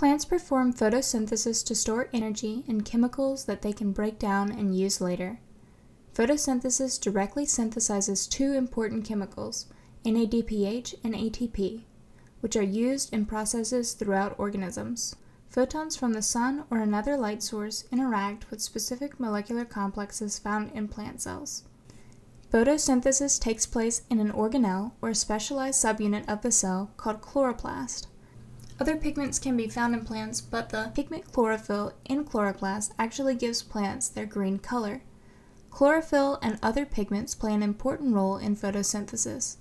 Plants perform photosynthesis to store energy in chemicals that they can break down and use later. Photosynthesis directly synthesizes two important chemicals, NADPH and ATP, which are used in processes throughout organisms. Photons from the sun or another light source interact with specific molecular complexes found in plant cells. Photosynthesis takes place in an organelle or specialized subunit of the cell called chloroplast. Other pigments can be found in plants, but the pigment chlorophyll in chloroplast actually gives plants their green color. Chlorophyll and other pigments play an important role in photosynthesis.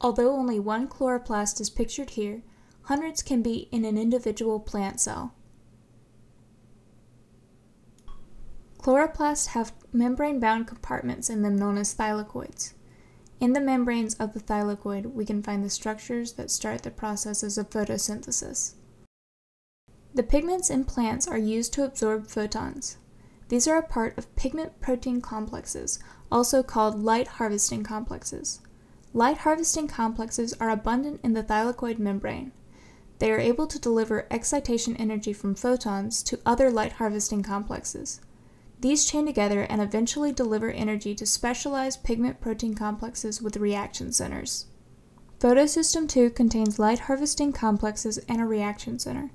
Although only one chloroplast is pictured here, hundreds can be in an individual plant cell. Chloroplasts have membrane-bound compartments in them known as thylakoids. In the membranes of the thylakoid, we can find the structures that start the processes of photosynthesis. The pigments in plants are used to absorb photons. These are a part of pigment protein complexes, also called light harvesting complexes. Light harvesting complexes are abundant in the thylakoid membrane. They are able to deliver excitation energy from photons to other light harvesting complexes. These chain together and eventually deliver energy to specialized pigment protein complexes with reaction centers. Photosystem II contains light harvesting complexes and a reaction center.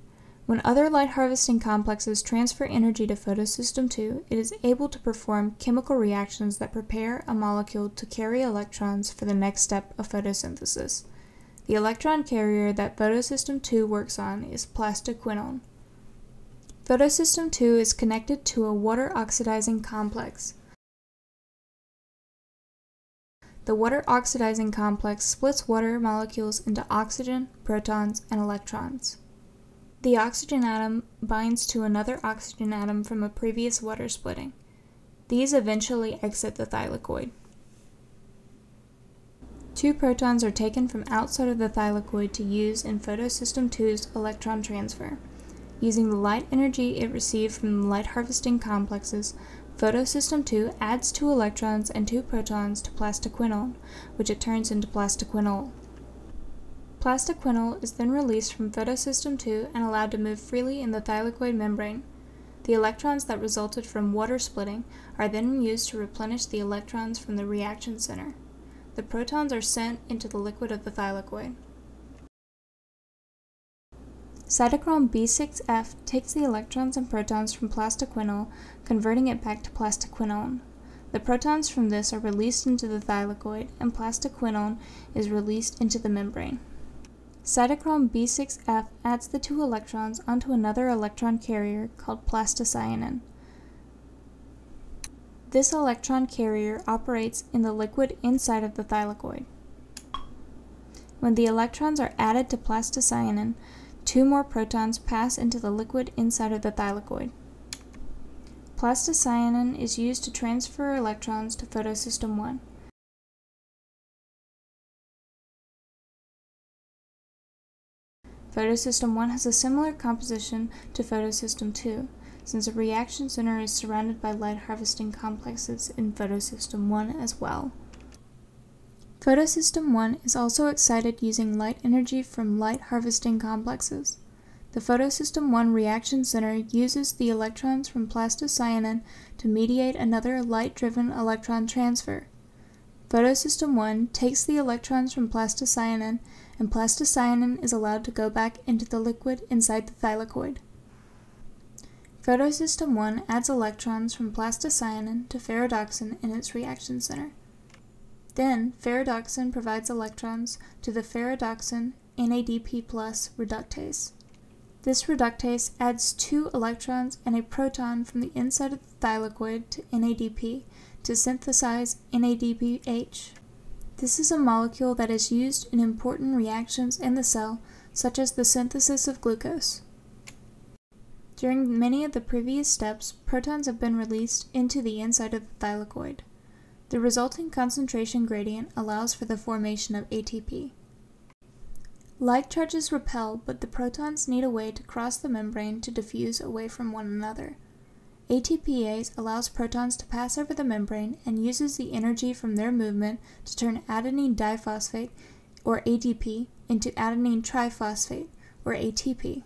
When other light harvesting complexes transfer energy to photosystem II, it is able to perform chemical reactions that prepare a molecule to carry electrons for the next step of photosynthesis. The electron carrier that photosystem II works on is plastoquinone. Photosystem II is connected to a water oxidizing complex. The water oxidizing complex splits water molecules into oxygen, protons, and electrons. The oxygen atom binds to another oxygen atom from a previous water splitting. These eventually exit the thylakoid. Two protons are taken from outside of the thylakoid to use in photosystem II's electron transfer. Using the light energy it received from the light harvesting complexes, photosystem II adds two electrons and two protons to plastoquinone, which it turns into plastoquinol. Plastoquinol is then released from photosystem II and allowed to move freely in the thylakoid membrane. The electrons that resulted from water splitting are then used to replenish the electrons from the reaction center. The protons are sent into the liquid of the thylakoid. Cytochrome B6F takes the electrons and protons from plastoquinol, converting it back to plastoquinone. The protons from this are released into the thylakoid, and plastoquinone is released into the membrane. Cytochrome B6F adds the two electrons onto another electron carrier called plastocyanin. This electron carrier operates in the liquid inside of the thylakoid. When the electrons are added to plastocyanin, Two more protons pass into the liquid inside of the thylakoid. Plastocyanin is used to transfer electrons to photosystem 1. Photosystem 1 has a similar composition to photosystem 2, since a reaction center is surrounded by light harvesting complexes in photosystem 1 as well. Photosystem 1 is also excited using light energy from light harvesting complexes. The photosystem 1 reaction center uses the electrons from plastocyanin to mediate another light-driven electron transfer. Photosystem 1 takes the electrons from plastocyanin and plastocyanin is allowed to go back into the liquid inside the thylakoid. Photosystem 1 adds electrons from plastocyanin to ferredoxin in its reaction center. Then, ferredoxin provides electrons to the ferredoxin NADP plus reductase. This reductase adds two electrons and a proton from the inside of the thylakoid to NADP to synthesize NADPH. This is a molecule that is used in important reactions in the cell, such as the synthesis of glucose. During many of the previous steps, protons have been released into the inside of the thylakoid. The resulting concentration gradient allows for the formation of ATP. Like charges repel, but the protons need a way to cross the membrane to diffuse away from one another. ATPase allows protons to pass over the membrane and uses the energy from their movement to turn adenine diphosphate, or ADP, into adenine triphosphate, or ATP.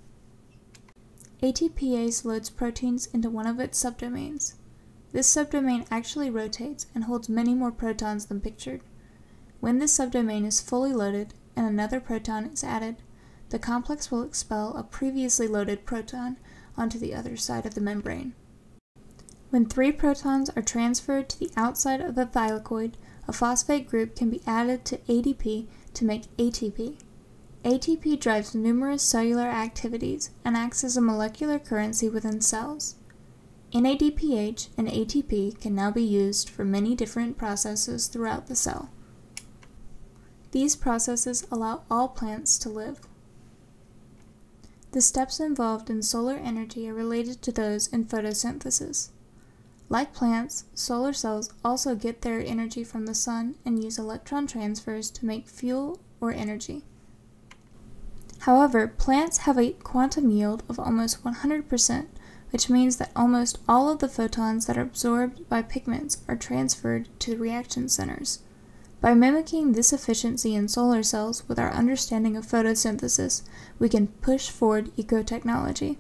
ATPase loads proteins into one of its subdomains. This subdomain actually rotates and holds many more protons than pictured. When this subdomain is fully loaded and another proton is added, the complex will expel a previously loaded proton onto the other side of the membrane. When three protons are transferred to the outside of the thylakoid, a phosphate group can be added to ADP to make ATP. ATP drives numerous cellular activities and acts as a molecular currency within cells. NADPH and ATP can now be used for many different processes throughout the cell. These processes allow all plants to live. The steps involved in solar energy are related to those in photosynthesis. Like plants, solar cells also get their energy from the sun and use electron transfers to make fuel or energy. However, plants have a quantum yield of almost 100%, which means that almost all of the photons that are absorbed by pigments are transferred to the reaction centers. By mimicking this efficiency in solar cells with our understanding of photosynthesis, we can push forward ecotechnology.